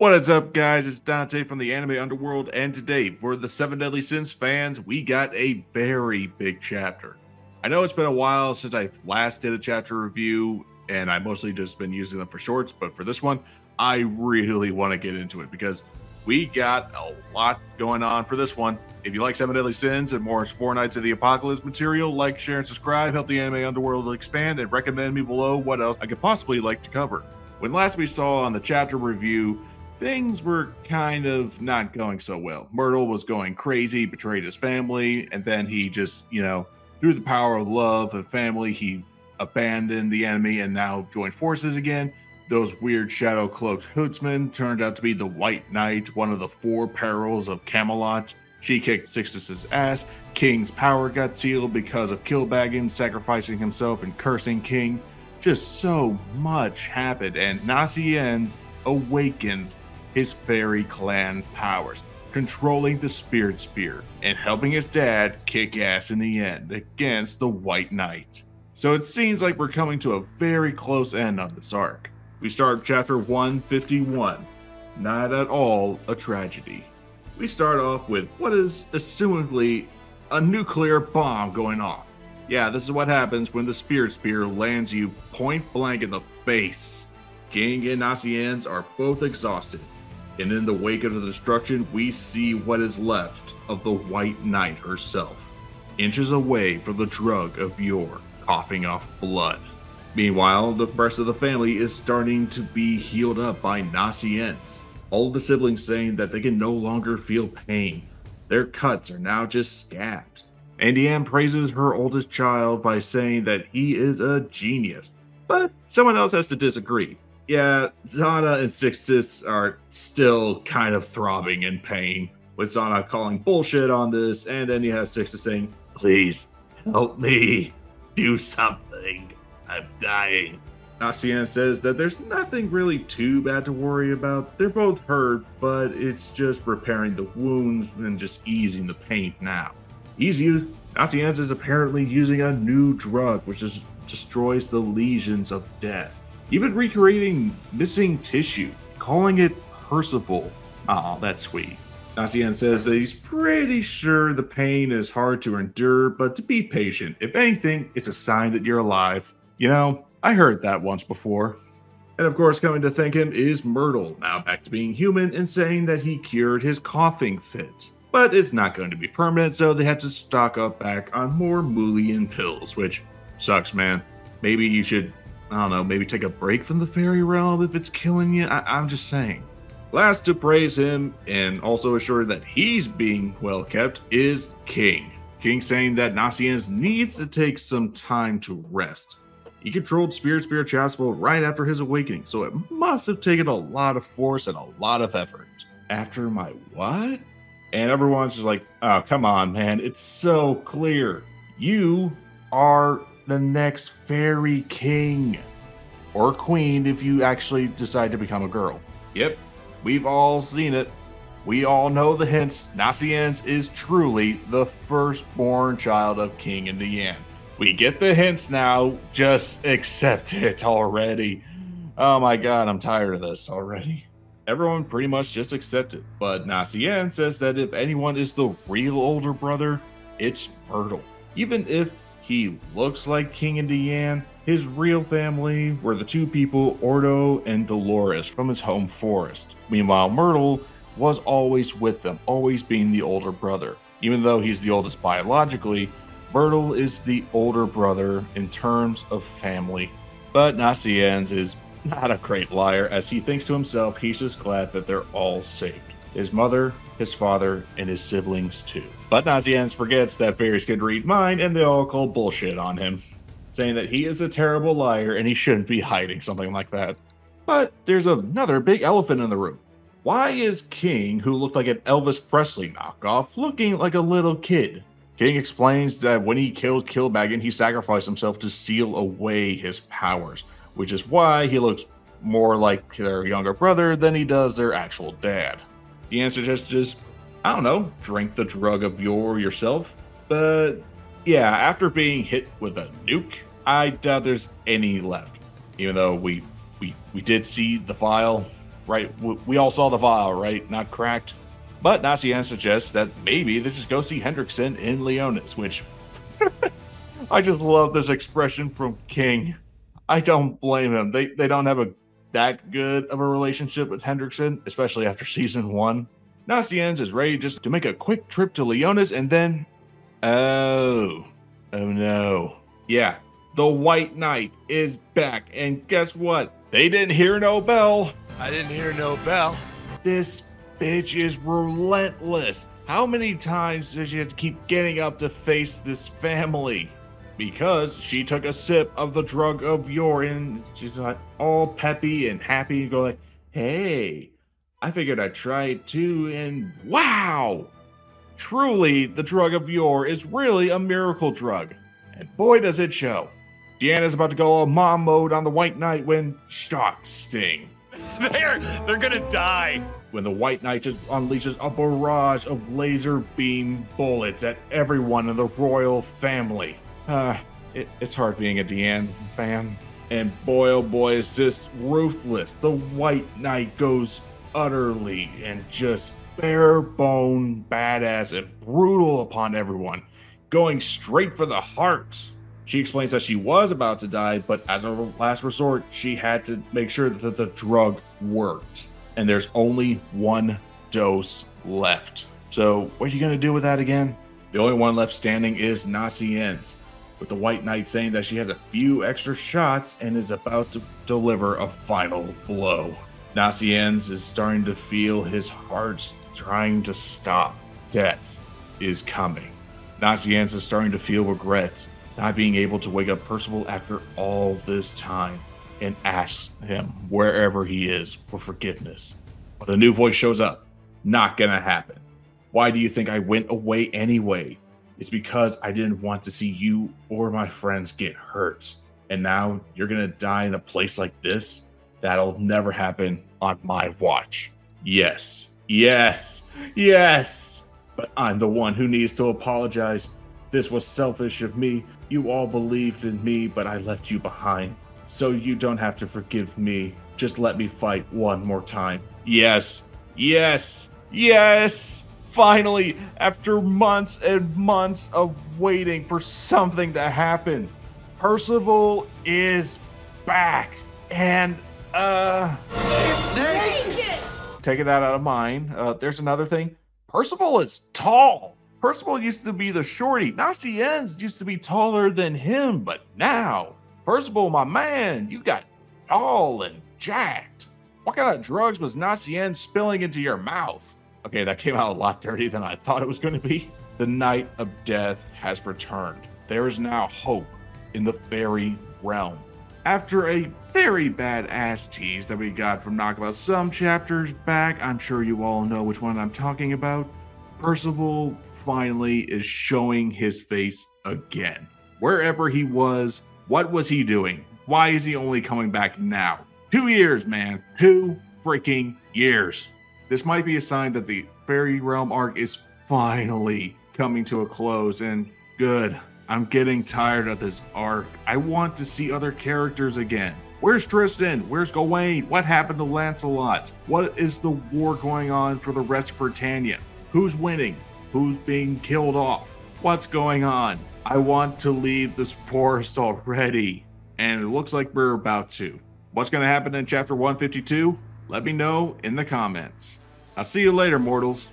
What is up, guys? It's Dante from the Anime Underworld, and today, for the Seven Deadly Sins fans, we got a very big chapter. I know it's been a while since I last did a chapter review, and I mostly just been using them for shorts, but for this one, I really want to get into it because we got a lot going on for this one. If you like Seven Deadly Sins and more Four Knights of the Apocalypse material, like, share, and subscribe, help the Anime Underworld expand, and recommend me below what else I could possibly like to cover. When last we saw on the chapter review, things were kind of not going so well. Myrtle was going crazy, betrayed his family, and then he just, you know, through the power of love and family, he abandoned the enemy and now joined forces again. Those weird shadow cloaked hoodsmen turned out to be the White Knight, one of the four perils of Camelot. She kicked Sixtus's ass. King's power got sealed because of Kilbaggin sacrificing himself and cursing King. Just so much happened, and Nasiens awakened his fairy clan powers, controlling the Spirit Spear and helping his dad kick ass in the end against the White Knight. So it seems like we're coming to a very close end on this arc. We start chapter 151, not at all a tragedy. We start off with what is assumedly a nuclear bomb going off. Yeah, this is what happens when the Spirit Spear lands you point blank in the face. King and Nasiens are both exhausted, and in the wake of the destruction, we see what is left of the White Knight herself, inches away from the drug of yore, coughing off blood. Meanwhile, the rest of the family is starting to be healed up by Nasiens. All the siblings saying that they can no longer feel pain. Their cuts are now just scabs. And Diane praises her oldest child by saying that he is a genius, but someone else has to disagree yeah, Zana and Sixtus are still kind of throbbing in pain, with Zana calling bullshit on this, and then you have Sixtus saying, Please help me do something. I'm dying. Nasiens says that there's nothing really too bad to worry about. They're both hurt, but it's just repairing the wounds and just easing the pain now. He's used, Nasiens is apparently using a new drug which just destroys the lesions of death even recreating missing tissue, calling it Percival. Oh, that's sweet. Nasiens says that he's pretty sure the pain is hard to endure, but to be patient. If anything, it's a sign that you're alive. You know, I heard that once before. And of course, coming to thank him is Myrtle, now back to being human and saying that he cured his coughing fit. But it's not going to be permanent, so they have to stock up back on more Moulian pills, which sucks, man. Maybe you should I don't know, maybe take a break from the fairy realm if it's killing you. I- am just saying. Last to praise him and also assure that he's being well kept is King. King saying that Nasiens needs to take some time to rest. He controlled Spirit Spear Chastiefol right after his awakening, so it must have taken a lot of force and a lot of effort. After my what? And everyone's just like, oh, come on, man. It's so clear. You are the next fairy king or queen if you actually decide to become a girl. Yep, we've all seen it. We all know the hints. Nasiens is truly the firstborn child of King and Diane. We get the hints now. Just accept it already. Oh my god, I'm tired of this already. Everyone pretty much just accept it. But Nasien says that if anyone is the real older brother, it's Myrtle. Even if he looks like King and. His real family were the two people, Ordo and Dolores, from his home forest. Meanwhile, Myrtle was always with them, always being the older brother. Even though he's the oldest biologically, Myrtle is the older brother in terms of family. But Nasiens is not a great liar, as he thinks to himself he's just glad that they're all saved. His mother, his father, and his siblings too. But Nasiens forgets that fairies could read mind, and they all call bullshit on him, saying that he is a terrible liar and he shouldn't be hiding something like that. But there's another big elephant in the room. Why is King, who looked like an Elvis Presley knockoff, looking like a little kid? King explains that when he killed Kilbaggin, he sacrificed himself to seal away his powers, which is why he looks more like their younger brother than he does their actual dad. The answer is just I don't know, drink the drug of yore yourself. But yeah, after being hit with a nuke, I doubt there's any left. Even though we we we did see the file, right? We, we all saw the vial, right? Not cracked. But Nasien suggests that maybe they just go see Hendrickson in Liones, which I just love this expression from King. I don't blame him. They they don't have a that good of a relationship with Hendrickson, especially after season one. Nasiens is ready just to make a quick trip to Liones and then Oh. Oh no. Yeah. The White Knight is back. And guess what? They didn't hear no bell. I didn't hear no bell. This bitch is relentless. How many times does she have to keep getting up to face this family? Because she took a sip of the drug of yore and she's like all peppy and happy and go like, hey, I figured I'd try it too, and wow! Truly, the drug of yore is really a miracle drug. And boy does it show. Diane's about to go all mom mode on the White Knight when shocks sting. they're they're gonna die. When the White Knight just unleashes a barrage of laser beam bullets at everyone in the royal family. Uh, it, it's hard being a Diane fan. And boy, oh boy, is this ruthless. The White Knight goes utterly and just bare bone badass and brutal upon everyone, going straight for the heart. She explains that she was about to die, but as a last resort, she had to make sure that the drug worked. And there's only one dose left. So, what are you going to do with that again? The only one left standing is Nasiens, with the White Knight saying that she has a few extra shots and is about to deliver a final blow. Nasiens is starting to feel his heart trying to stop. Death is coming. Nasiens is starting to feel regret not being able to wake up Percival after all this time and ask him wherever he is for forgiveness. But a new voice shows up. Not gonna happen. Why do you think I went away anyway? It's because I didn't want to see you or my friends get hurt. And now you're gonna die in a place like this? That'll never happen on my watch. Yes, yes, yes. But I'm the one who needs to apologize. This was selfish of me. You all believed in me, but I left you behind. So you don't have to forgive me. Just let me fight one more time. Yes, yes, yes. Finally, after months and months of waiting for something to happen, Percival is back. And, uh. Taking that out of mind, uh, there's another thing. Percival is tall. Percival used to be the shorty. Nasiens used to be taller than him, but now, Percival, my man, you got tall and jacked. What kind of drugs was Nacien spilling into your mouth? Okay, that came out a lot dirtier than I thought it was going to be. The knight of death has returned. There is now hope in the fairy realm. After a very bad ass tease that we got from Nakaba some chapters back, I'm sure you all know which one I'm talking about. Percival finally is showing his face again. Wherever he was, what was he doing? Why is he only coming back now? Two years, man. Two freaking years. This might be a sign that the Fairy Realm arc is finally coming to a close, and good. I'm getting tired of this arc. I want to see other characters again. Where's Tristan? Where's Gawain? What happened to Lancelot? What is the war going on for the rest of Britannia? Who's winning? Who's being killed off? What's going on? I want to leave this forest already. And it looks like we're about to. What's going to happen in chapter 152? Let me know in the comments. I'll see you later, mortals.